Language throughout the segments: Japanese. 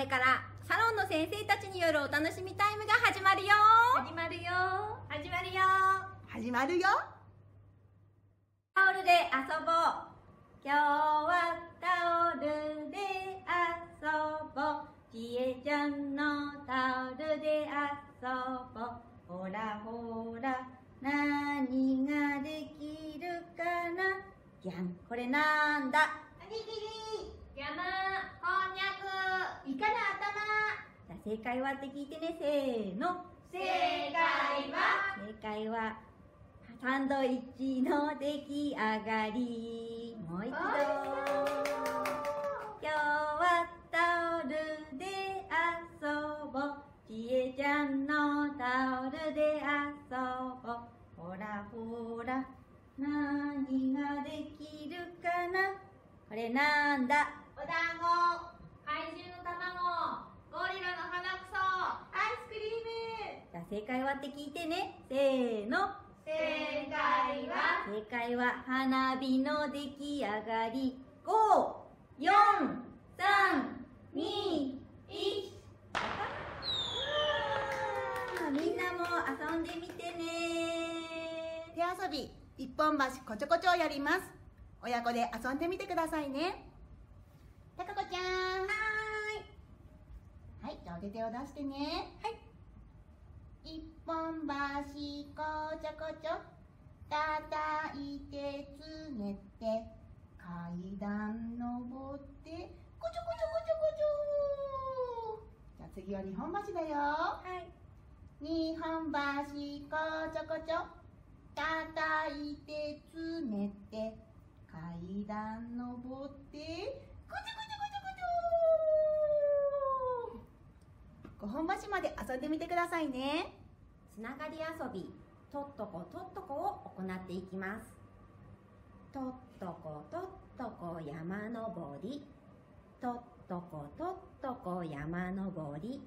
れからサロンの先生たちによるお楽しみタイムが始まるよ。始まるよ。始まるよ。始まるよ。タオルで遊ぼう。今日はタオルで遊ぼう。ちえちゃんのタオルで遊ぼう。ほらほら何ができるかな。じゃんこれなんだ？おにぎり山こんにゃく。イカの頭？じゃあ正解はって聞いてねせーの。正解は？正解はサンドイッチの出来上がり。もう一度んだ。お団子怪獣の卵ゴリラの鼻くそ。アイスクリームじゃあ正解はって聞いてね。せーの。正解は？正解は花火の出来上がり。5 4 3 2 1みんなも遊んでみてね。手遊び一本橋こちょこちょをやります。親子で遊んでみてくださいねたかこちゃん。はーい。はいじゃあお手手を出してね。はい。一本橋こちょこちょ叩いてつねて階段登ってこちょこちょこちょこちょ。じゃあ次は二本橋だよ。はい。二本橋こちょこちょ叩いてつねて階段登ってこちょこちょこちょこちょ五本橋まで遊んでみてくださいねつながり遊びとっとことっとこを行っていきますとっとことっとこ山登りとっとことっとこ山登り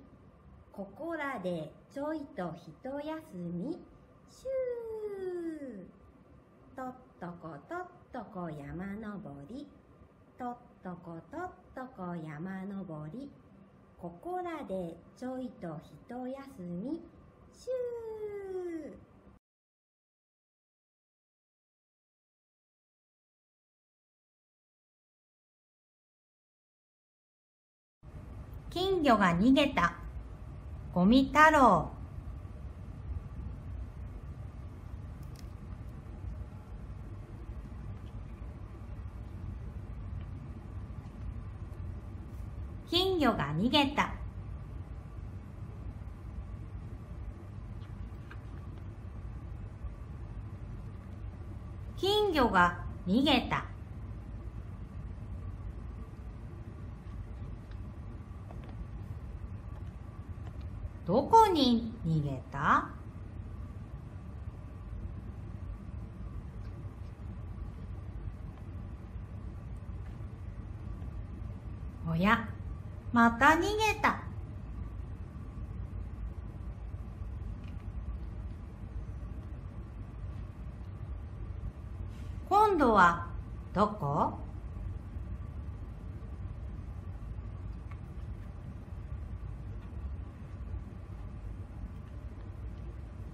ここらでちょいとひと休みシューとっとことっとこ山登りとっとことっとこ山登りここらでちょいと一休みシュー。金魚が逃げた。ゴミ太郎。金魚が逃げた。金魚が逃げた。どこに逃げた？おや。また逃げた。今度はどこ？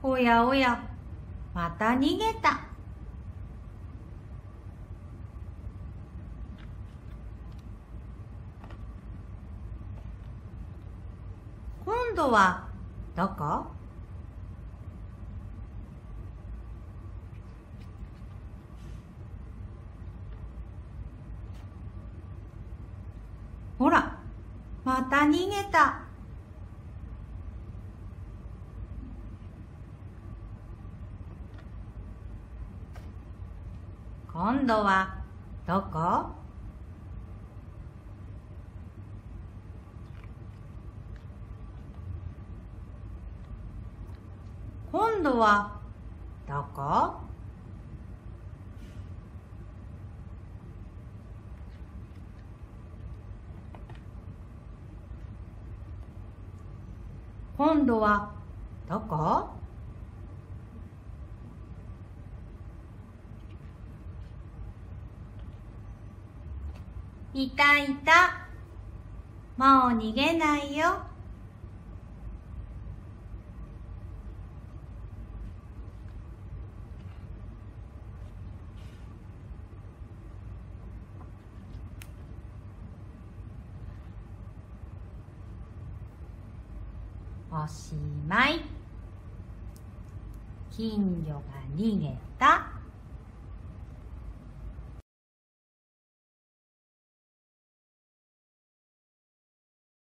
おやおやまた逃げた。今度はどこ？ほらまた逃げた。今度はどこ？今度はどこ今度はどこいたい。たもう逃げないよ。おしまい。金魚が逃げた。